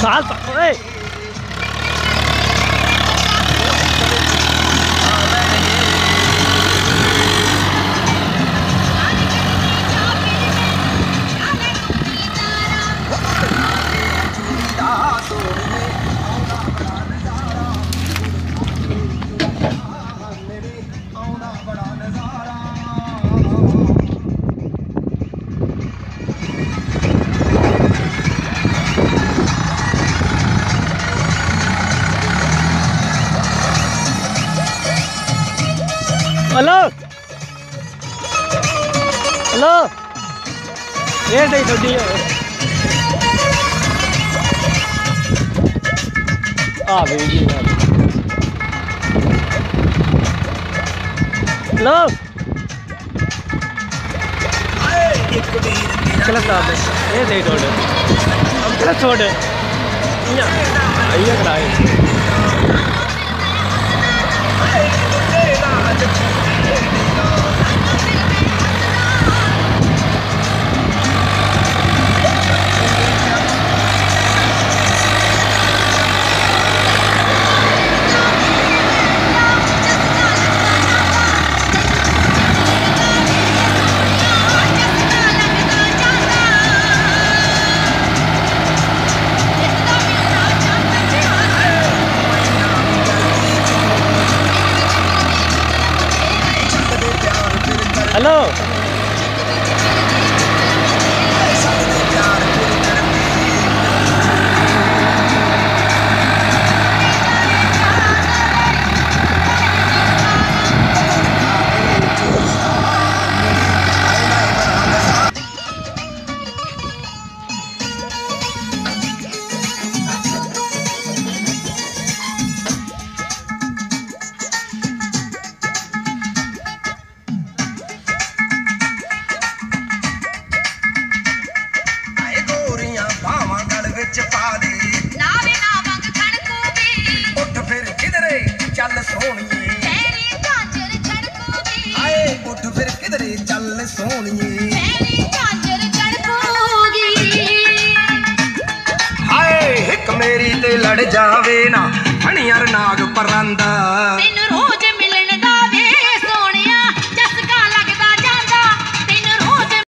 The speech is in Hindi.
咋咋哎？हेलो। हेलो। ये दे दो जी। आ भेजी हेलो। चलो साहब, ये दे दो अब चलो छोड़। आइए कराए। ਆਏ ਚੱਲ ਸੋਹਣੀਏ। ਝਾਂਜਰ ਹਾਏ ਇੱਕ ਮੇਰੀ ਤੇ ਲੜ ਜਾਵੇ ਨਾ ਹਣੀਆਂ ਨਾਗ ਪਰੰਦਾ।